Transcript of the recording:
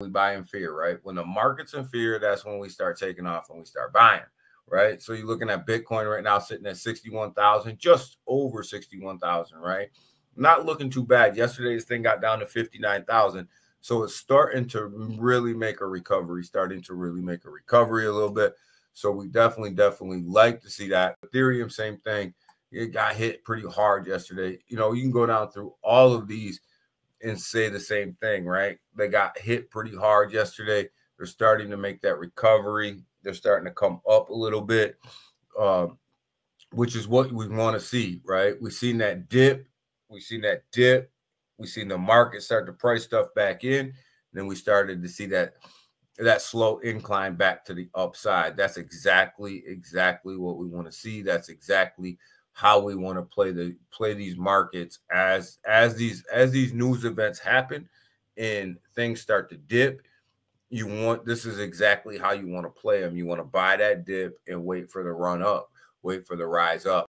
we buy in fear, right? When the market's in fear, that's when we start taking off and we start buying, right? So you're looking at Bitcoin right now sitting at 61,000, just over 61,000, right? Not looking too bad. Yesterday's thing got down to 59,000. So it's starting to really make a recovery, starting to really make a recovery a little bit. So we definitely, definitely like to see that. Ethereum, same thing. It got hit pretty hard yesterday. You know, you can go down through all of these and say the same thing, right? They got hit pretty hard yesterday. They're starting to make that recovery. They're starting to come up a little bit, um, which is what we want to see, right? We've seen that dip. We've seen that dip. We've seen the market start to price stuff back in. Then we started to see that that slow incline back to the upside. That's exactly exactly what we want to see. That's exactly how we want to play the play these markets as as these as these news events happen and things start to dip. You want this is exactly how you want to play them you want to buy that dip and wait for the run up wait for the rise up